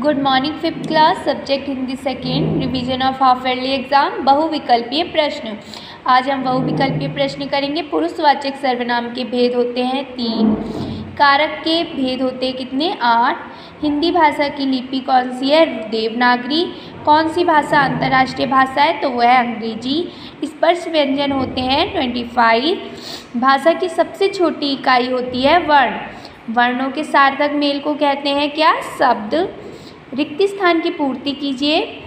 Good morning fifth class subject Hindi second revision of half yearly exam बहुविकल्पीय प्रश्न आज हम बहुविकल्पीय प्रश्न करेंगे। पुरुषवाचक सर्वनाम के भेद होते हैं तीन। कारक के भेद होते हैं कितने? आठ। हिंदी भाषा की लिपि कौन सी है? देवनागरी। कौन सी भाषा अंतर्राष्ट्रीय भाषा है? तो वह है अंग्रेज़ी। स्पर्श व्यंजन होते हैं ट्वेंटी फाइव। भाषा की सबसे छोटी इकाई होती है वर्ण। वर्णों के सार्थक मेल को कहते हैं क्या? शब्द। रिक्त स्थान की पूर्ति कीजिए।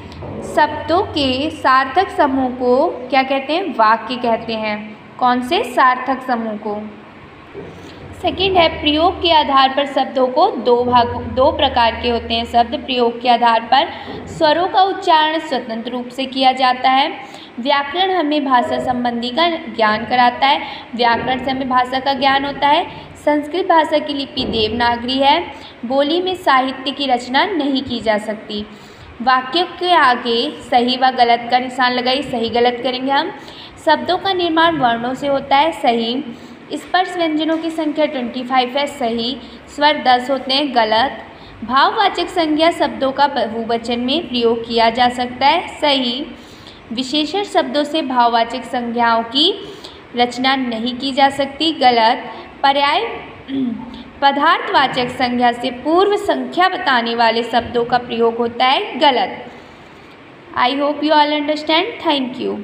शब्दों के सार्थक समूह को क्या कहते हैं? वाक्य कहते हैं। कौन से? सार्थक समूह को। सेकंड है, प्रयोग के आधार पर शब्दों को दो भाग, दो प्रकार के होते हैं शब्द। प्रयोग के आधार पर स्वरों का उच्चारण स्वतंत्र रूप से किया जाता है। व्याकरण हमें भाषा संबंधी का ज्ञान कराता है। व्याकरण से हमें भाषा का ज्ञान होता है। संस्कृत भाषा की लिपि देवनागरी है। बोली में साहित्य की रचना नहीं की जा सकती। वाक्य के आगे सही व गलत का निशान लगाई, सही गलत करेंगे हम। शब्दों का निर्माण वर्णों से होता है, सही। स्पर्श व्यंजनों की संख्या ट्वेंटी फाइव है, सही। स्वर दस होते हैं, गलत। भाववाचक संज्ञा शब्दों का बहुवचन में प्रयोग किया जा सकता है, सही। विशेषण शब्दों से भाववाचक संज्ञाओं की रचना नहीं की जा सकती, गलत। पर्याय, पदार्थवाचक संज्ञा से पूर्व संख्या बताने वाले शब्दों का प्रयोग होता है गलत। I hope you all understand thank you